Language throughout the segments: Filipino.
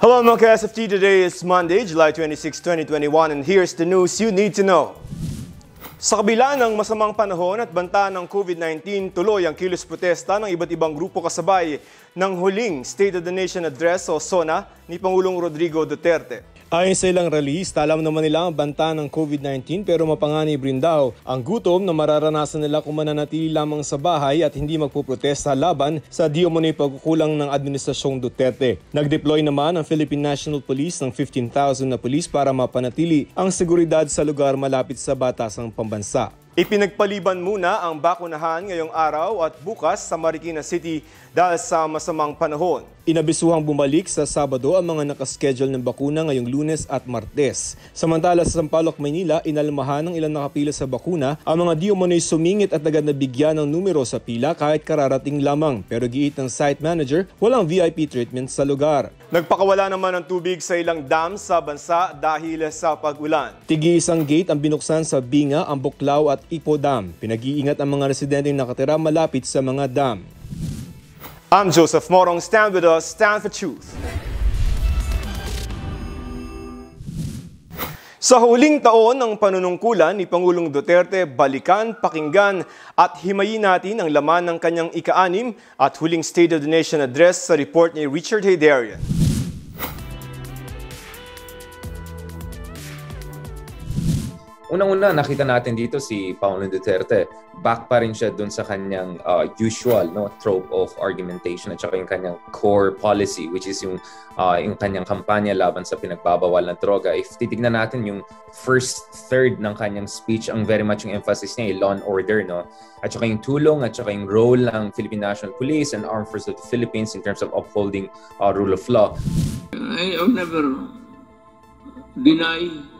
Hello mga ka-SFT, today is Monday, July 26, 2021 and here's the news you need to know. Sa kabila ng masamang panahon at banta ng COVID-19, tuloy ang kilos protesta ng iba't ibang grupo kasabay ng huling State of the Nation Address o SONA ni Pangulong Rodrigo Duterte. Ayon sa ilang release, alam naman nila ang banta ng COVID-19 pero mapanganib rin daw ang gutom na mararanasan nila kung mananatili lamang sa bahay at hindi magpuprotesta laban sa di umano'y pagkukulang ng Administrasyong Duterte. Nag-deploy naman ang Philippine National Police ng 15,000 na pulis para mapanatili ang seguridad sa lugar malapit sa batasang pambansa. Ipinagpaliban muna ang bakunahan ngayong araw at bukas sa Marikina City dahil sa masamang panahon. Inabisuhang bumalik sa Sabado ang mga nakaschedule ng bakuna ngayong lunes at martes. Samantala sa Sampaloc, Maynila, inalmahan ng ilang nakapila sa bakuna ang mga di umano'y sumingit at agad nabigyan ng numero sa pila kahit kararating lamang. Pero giit ng site manager, walang VIP treatment sa lugar. Nagpakawala naman ng tubig sa ilang dam sa bansa dahil sa pag-ulan. Tigi isang gate ang binuksan sa Binga, ang Buklaw at Ipo Dam. Pinag-iingat ang mga residenteng nakatira malapit sa mga dam. I'm Joseph Morong. Stand with us. Stand for truth. Sa huling taon ng panunungkulan ni Pangulong Duterte, balikan, pakinggan at himayin natin ang laman ng kanyang ika-anim at huling State of the Nation address sa report ni Richard Haydarian. Unang-una, nakita natin dito si Pangulong Duterte. Back pa rin siya dun sa kanyang uh, usual no trope of argumentation at saka yung kanyang core policy which is yung uh, yung kanyang kampanya laban sa pinagbabawal ng droga. If titignan natin yung first third ng kanyang speech, ang very much yung emphasis niya ay law and order, no? At saka yung tulong at saka yung role ng Philippine National Police and Armed Forces of the Philippines in terms of upholding uh, rule of law. I have never denied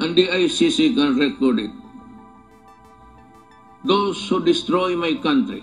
and the ICC can record it. Those who destroy my country,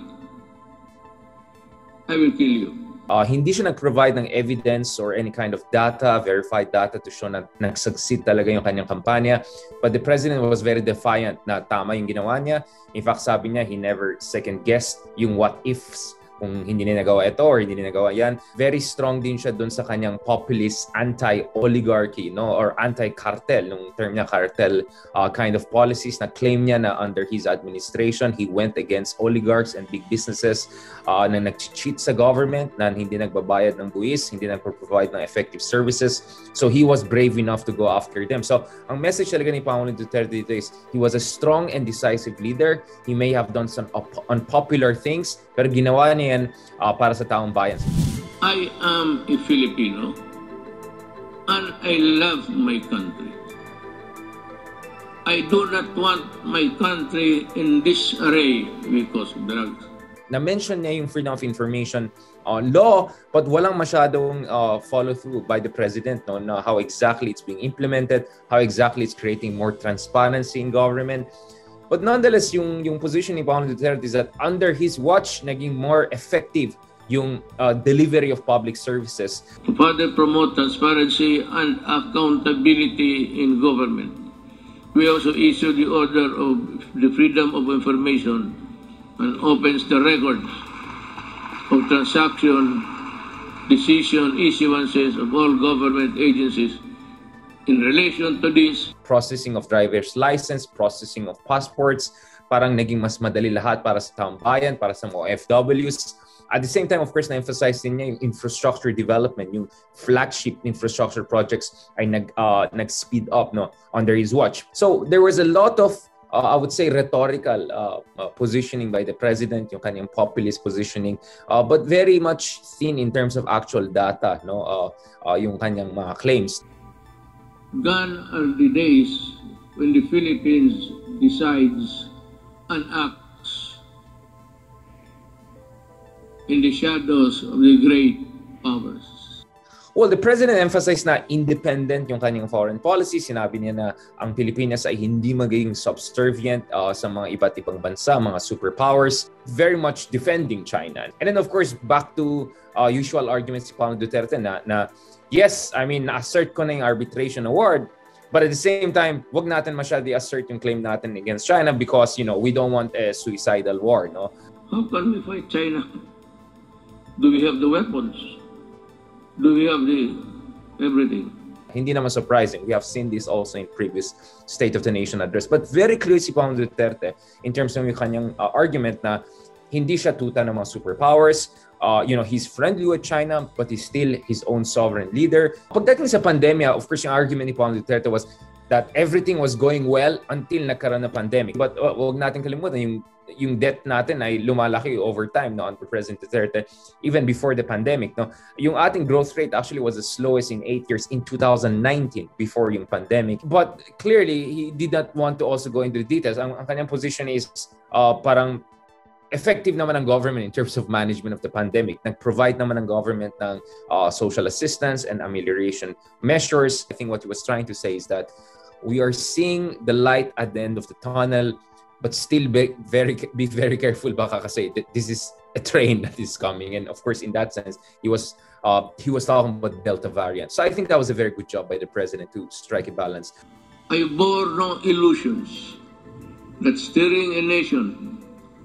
I will kill you. Uh, hindi siya nag-provide ng evidence or any kind of data, verified data to show na nag-succeed talaga yung kanyang kampanya. But the president was very defiant na tama yung ginawa niya. In fact, sabi niya, he never second-guessed yung what-ifs kung hindi niya nagawa ito or hindi niya nagawa yan. Very strong din siya doon sa kanyang populist anti-oligarchy no or anti-cartel nung term niya cartel uh, kind of policies na claim niya na under his administration he went against oligarchs and big businesses uh, na nag-cheat sa government na hindi nagbabayad ng buwis, hindi nagpo-provide ng effective services. So he was brave enough to go after them. So ang message talaga ni Pangulong Duterte dito is he was a strong and decisive leader. He may have done some unpopular things pero ginawa niya yan uh, para sa taong bayan. I am a Filipino and I love my country. I do not want my country in disarray because of drugs. Na-mention niya yung freedom of information uh, law but walang masyadong uh, follow-through by the president no, na how exactly it's being implemented, how exactly it's creating more transparency in government. But nonetheless, yung, yung position ni Pangulong Duterte is that under his watch, naging more effective yung uh, delivery of public services. To further promote transparency and accountability in government, we also issued the order of the freedom of information and opens the record of transaction, decision, issuances of all government agencies in relation to this. Processing of driver's license, processing of passports, parang naging mas madali lahat para sa taong bayan, para sa mga OFWs. At the same time, of course, na-emphasize din niya yung infrastructure development, yung flagship infrastructure projects ay nag, uh, nag-speed up no, under his watch. So there was a lot of uh, I would say rhetorical uh, uh, positioning by the president, yung kanyang populist positioning, uh, but very much thin in terms of actual data, no, uh, uh, yung kanyang mga claims. Gone are the days when the Philippines decides and acts in the shadows of the great powers. Well, the president emphasized na independent yung kanyang foreign policy. Sinabi niya na ang Pilipinas ay hindi magiging subservient uh, sa mga iba't ibang bansa, mga superpowers, very much defending China. And then of course, back to uh, usual arguments si Pangulong Duterte na, na yes, I mean, na-assert ko na yung arbitration award, but at the same time, wag natin masyado assert yung claim natin against China because, you know, we don't want a suicidal war, no? How can we fight China? Do we have the weapons? Do we have the everything? Hindi naman surprising. We have seen this also in previous State of the Nation address. But very clear si Pangulong Duterte in terms yung kanyang uh, argument na hindi siya tuta ng mga superpowers. Uh, you know, he's friendly with China, but he's still his own sovereign leader. Pagdating sa pandemya, of course, yung argument ni Pangulong Duterte was that everything was going well until nagkaroon ng pandemic. But uh, wag natin kalimutan, yung yung debt natin ay lumalaki over time no under President Duterte even before the pandemic no yung ating growth rate actually was the slowest in 8 years in 2019 before yung pandemic but clearly he did not want to also go into the details ang, ang kanyang position is uh, parang effective naman ang government in terms of management of the pandemic. Nag-provide naman ang government ng uh, social assistance and amelioration measures. I think what he was trying to say is that we are seeing the light at the end of the tunnel but still be very be very careful baka kasi this is a train that is coming and of course in that sense he was uh, he was talking about delta variant so i think that was a very good job by the president to strike a balance I bore no illusions that steering a nation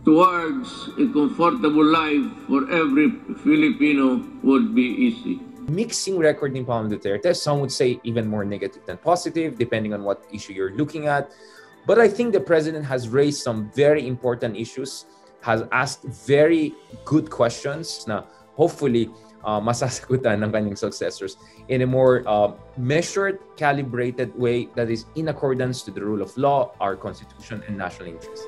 towards a comfortable life for every Filipino would be easy. mixing record in Pangulong Duterte. Some would say even more negative than positive, depending on what issue you're looking at. But I think the president has raised some very important issues, has asked very good questions na hopefully uh, masasagutan ng kanyang successors in a more uh, measured, calibrated way that is in accordance to the rule of law, our constitution, and national interest.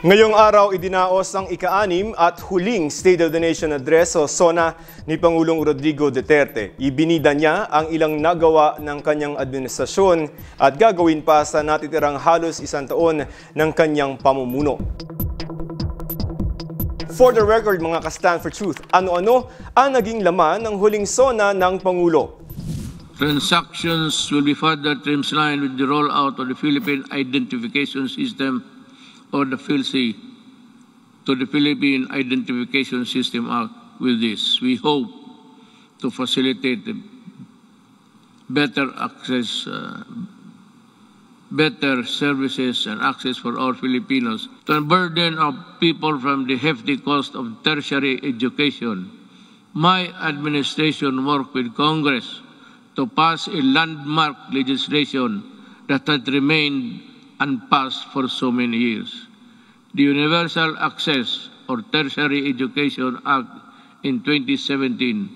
Ngayong araw, idinaos ang ika-anim at huling State of the Nation Address o SONA ni Pangulong Rodrigo Duterte. Ibinida niya ang ilang nagawa ng kanyang administrasyon at gagawin pa sa natitirang halos isang taon ng kanyang pamumuno. For the record, mga ka-Stand for Truth, ano-ano ang naging laman ng huling SONA ng Pangulo? Transactions will be further streamlined with the rollout of the Philippine Identification System or the PhilSy to the Philippine Identification System Act with this. We hope to facilitate the better access, uh, better services and access for all Filipinos, to unburden of people from the hefty cost of tertiary education. My administration worked with Congress to pass a landmark legislation that had remained unpassed for so many years. The Universal Access or Tertiary Education Act in 2017,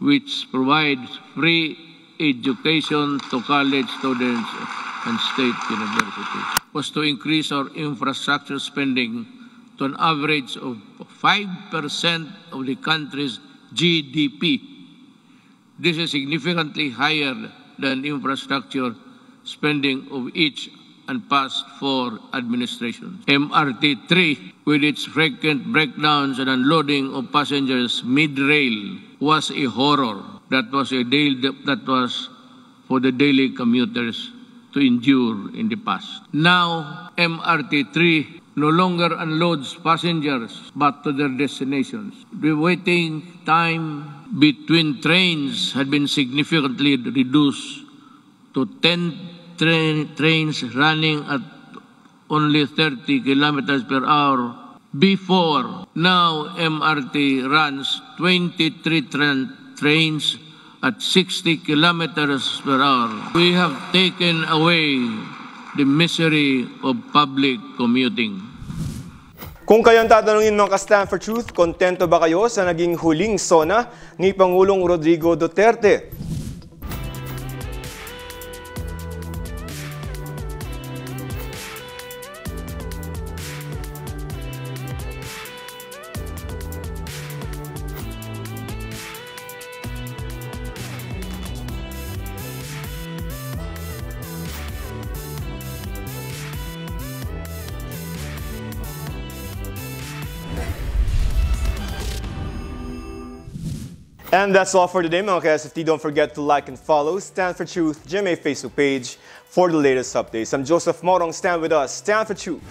which provides free education to college students and state universities, was to increase our infrastructure spending to an average of 5% of the country's GDP. This is significantly higher than infrastructure spending of each and past four administrations. MRT-3, with its frequent breakdowns and unloading of passengers mid-rail, was a horror. That was a day that was for the daily commuters to endure in the past. Now, MRT-3 no longer unloads passengers but to their destinations. The waiting time between trains had been significantly reduced to 10 train, trains running at only 30 kilometers per hour before. Now MRT runs 23 tra- trains at 60 kilometers per hour. We have taken away the misery of public commuting. Kung kayong tatanungin mga ka-Stand for Truth, kontento ba kayo sa naging huling SONA ni Pangulong Rodrigo Duterte? And that's all for today, mga KSFT. Don't forget to like and follow Stand for Truth GMA Facebook page for the latest updates. I'm Joseph Morong. Stand with us. Stand for Truth.